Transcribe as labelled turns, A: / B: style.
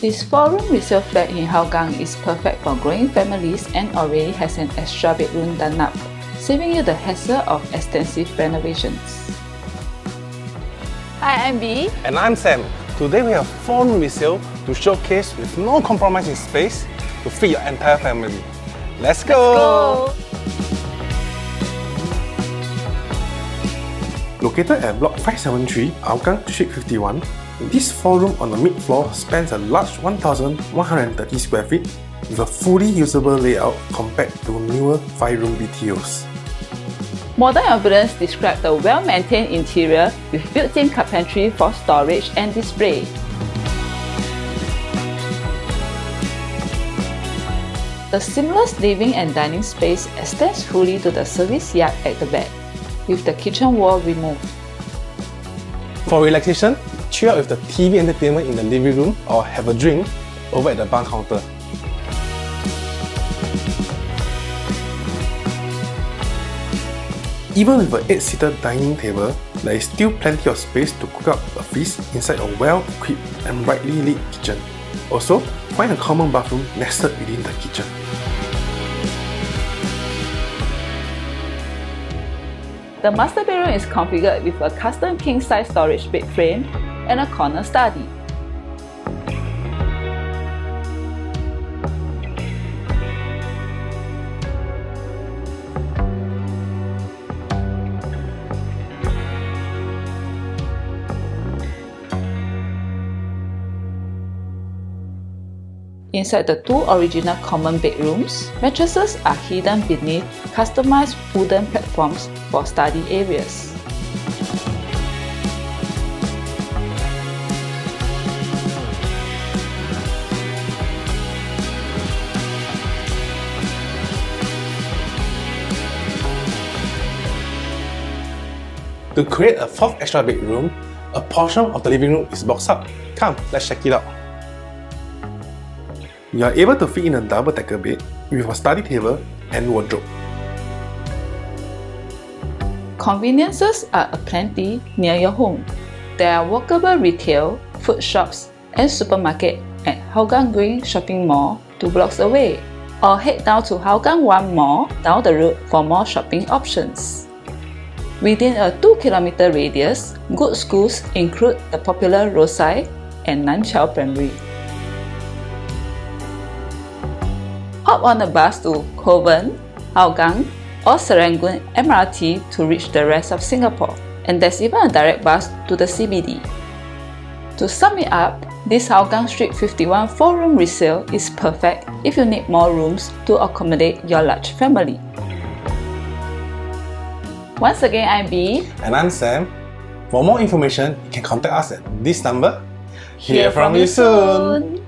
A: This 4-room resale flat in Hougang is perfect for growing families and already has an extra bedroom done up, saving you the hassle of extensive renovations. Hi, I'm Bee.
B: And I'm Sam. Today we have 4-room resale to showcase with no compromise in space to fit your entire family. Let's go!
A: Let's go.
C: Located at Block 573, Hougang Street 51, this 4-room on the mid-floor spans a large 1,130 square feet with a fully usable layout compared to newer 5-room BTOs.
A: Modern evidence describe the well-maintained interior with built-in carpentry for storage and display. The seamless living and dining space extends fully to the service yard at the back, with the kitchen wall removed.
B: For relaxation, chill out with the TV entertainment in the living room or have a drink over at the bar counter.
C: Even with an 8-seater dining table, there is still plenty of space to cook up a feast inside a well-equipped and brightly lit kitchen. Also, find a common bathroom nested within the kitchen.
A: The master bedroom is configured with a custom king-size storage bed frame and a corner study. Inside the two original common bedrooms, mattresses are hidden beneath customized wooden platforms for study areas.
B: To create a fourth extra bedroom, a portion of the living room is boxed up. Come, let's check it out.
C: You are able to fit in a double-decker bed with a study table and wardrobe.
A: Conveniences are aplenty near your home. There are walkable retail, food shops, and supermarket at Hougang Green Shopping Mall two blocks away. Or head down to Hougang One Mall down the road for more shopping options. Within a 2 km radius, good schools include the popular Rosyth and Nan Chiau Primary. Hop on a bus to Kovan, Hougang, or Serangoon MRT to reach the rest of Singapore, and there's even a direct bus to the CBD. To sum it up, this Hougang Street 51 4-room resale is perfect if you need more rooms to accommodate your large family. Once again, I'm Bee.
B: And I'm Sam. For more information, you can contact us at this number.
A: Hear from you soon.